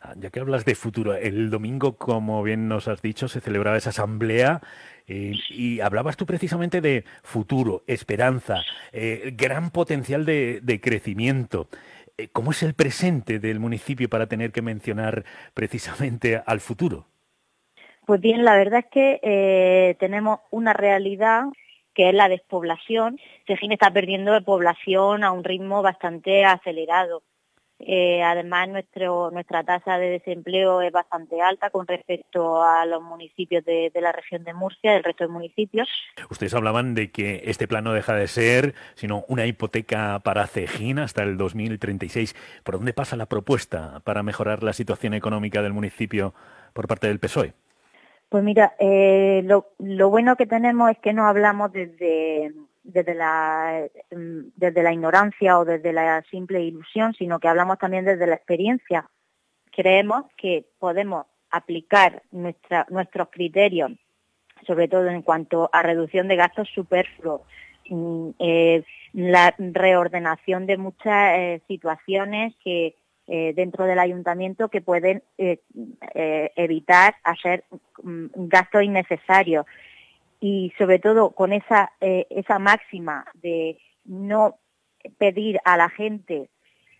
Ah, ya que hablas de futuro, el domingo, como bien nos has dicho, se celebraba esa asamblea eh, y hablabas tú precisamente de futuro, esperanza, eh, gran potencial de, crecimiento. Eh, ¿Cómo es el presente del municipio para tener que mencionar precisamente al futuro? Pues bien, la verdad es que tenemos una realidad que es la despoblación. Sejín está perdiendo población a un ritmo bastante acelerado. Eh, además, nuestro, nuestra tasa de desempleo es bastante alta con respecto a los municipios de, la región de Murcia, del resto de municipios. Ustedes hablaban de que este plan no deja de ser sino una hipoteca para Cejín hasta el 2036. ¿Por dónde pasa la propuesta para mejorar la situación económica del municipio por parte del PSOE? Pues mira, eh, lo, lo bueno que tenemos es que no hablamos desde desde la, mm, desde la ignorancia o desde la simple ilusión, sino que hablamos también desde la experiencia. Creemos que podemos aplicar nuestra, nuestros criterios, sobre todo en cuanto a reducción de gastos superfluos, mm, eh, la reordenación de muchas eh, situaciones que eh, dentro del ayuntamiento que pueden evitar hacer mm, gastos innecesarios y sobre todo con esa, eh, esa máxima de no pedir a la gente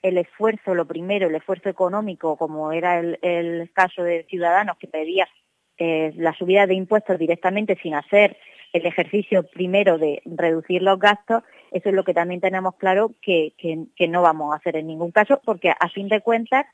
el esfuerzo, lo primero, el esfuerzo económico, como era el, caso de Ciudadanos que pedía eh, la subida de impuestos directamente sin hacer el ejercicio primero de reducir los gastos, eso es lo que también tenemos claro que, que no vamos a hacer en ningún caso, porque a fin de cuentas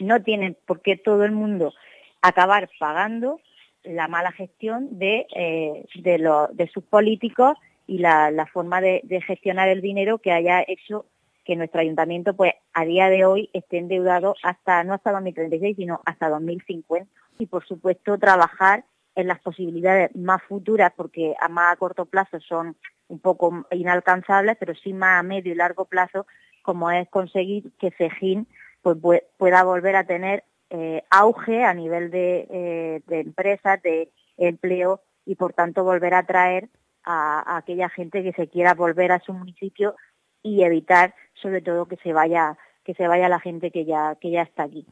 no tienen por qué todo el mundo acabar pagando la mala gestión de, eh, de, sus políticos y la, forma de, gestionar el dinero que haya hecho que nuestro ayuntamiento pues a día de hoy esté endeudado hasta no hasta 2036 sino hasta 2050 y por supuesto trabajar en las posibilidades más futuras porque a más a corto plazo son un poco inalcanzables pero sí más a medio y largo plazo como es conseguir que Cejín pues pueda volver a tener eh, auge a nivel eh, de, empresas, de empleo y por tanto volver a atraer a, aquella gente que se quiera volver a su municipio y evitar sobre todo que se vaya que se vaya la gente que ya que ya está aquí.